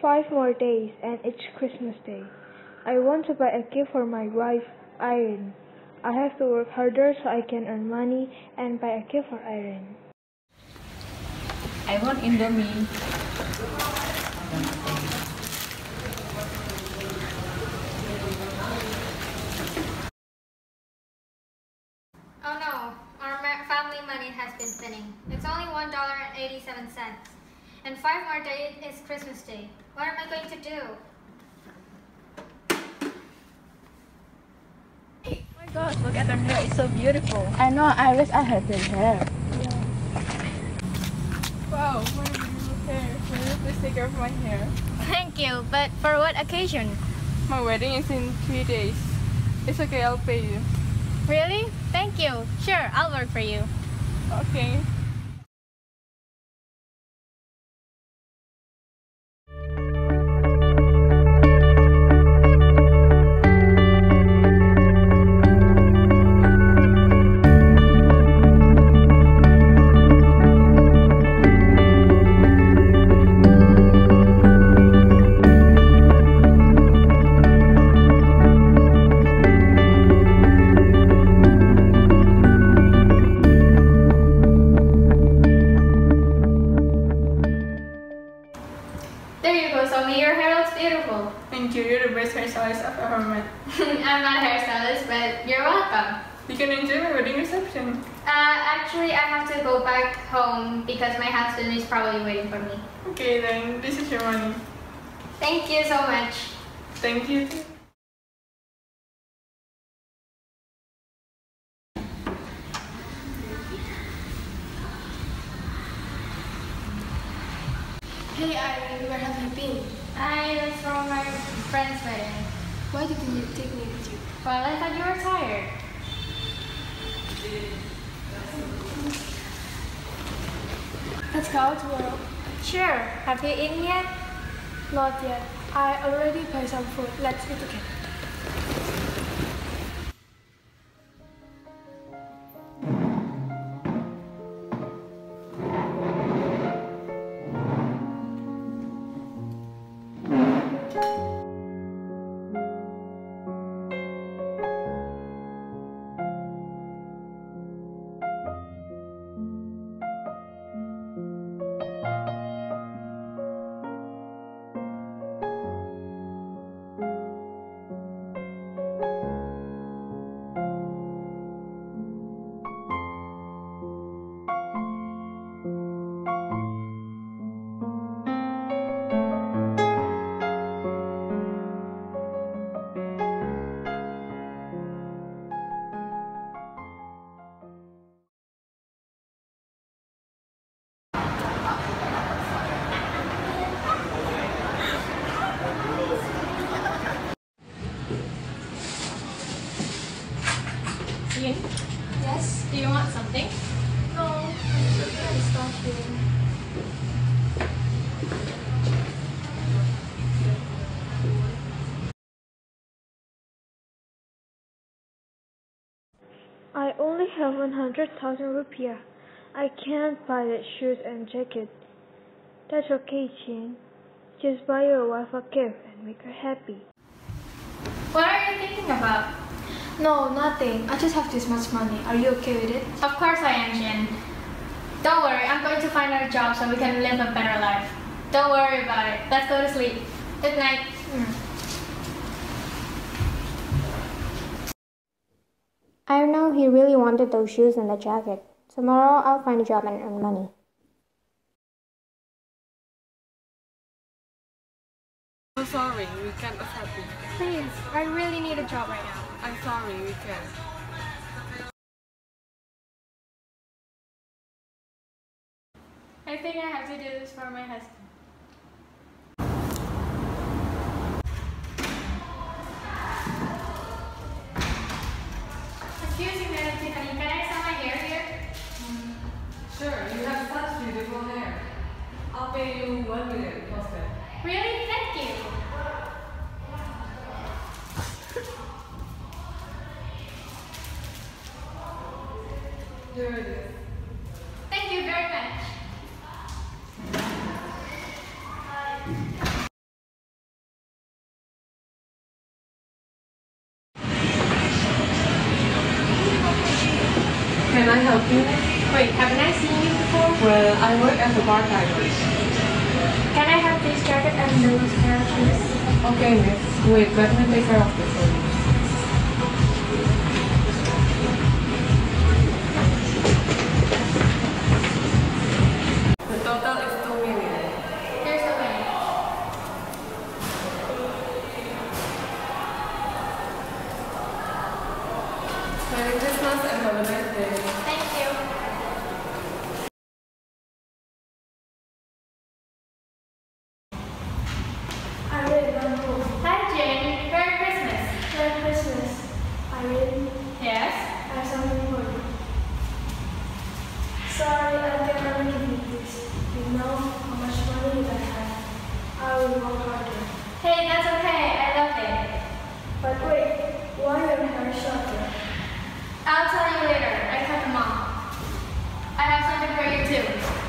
four days, and it's Christmas Day. I want to buy a gift for my wife, Irene. I have to work harder so I can earn money and buy a gift for Irene. I want Indomie. Oh no, our family money has been thinning. It's only $1.87. And five more days is Christmas Day. What am I going to do? Oh my gosh, look at her hair. It's so beautiful. I know, I wish I had good hair. Wow, what a beautiful hair. Can you please take care of my hair? Thank you, but for what occasion? My wedding is in three days. It's okay, I'll pay you. Really? Thank you. Sure, I'll work for you. Okay. You, you're the best hairstylist I've ever met. I'm not a hairstylist, but you're welcome. You can enjoy my wedding reception. Uh, actually, I have to go back home because my husband is probably waiting for me. Okay then, this is your money. Thank you so much. Thank you. Hey Irene, where have you been? I was from my friend's wedding. Why didn't you take me with you? Well, I thought you were tired. Let's go out tomorrow. Sure. Have you eaten yet? Not yet. I already buy some food. Let's eat together. Ian? Yes? Do you want something? No, I'm starving. I only have 100,000 rupiah. I can't buy that shoes and jacket. That's okay, Chin. Just buy your wife a gift and make her happy. What are you thinking about? No, nothing. I just have this much money. Are you okay with it? Of course I am, Jin. Don't worry, I'm going to find our job so we can live a better life. Don't worry about it. Let's go to sleep. Good night. Mm. I know he really wanted those shoes and the jacket. Tomorrow I'll find a job and earn money. I'm sorry, we can't accept you. Please, I really need a job right now. I'm sorry, we can't. I think I have to do this for my husband. Thank you very much. Can I help you? Wait, haven't I seen you before? Well, I work as a bartender. Can I have this jacket and those pair of shoes? Okay, miss. Wait, let me take care of this for you. Total is two million. Here's the money. Merry Christmas and have a nice day. Thank you. I really don't know. Hi, Jane. Merry Christmas. Merry Christmas. I really Yes? have something for you. Sorry, I cannot give you. You know how much money I have. I will work harder. Hey, that's okay. I love it. But wait, why are your hair shorter? I'll tell you later. I cut them off. I have something for you too.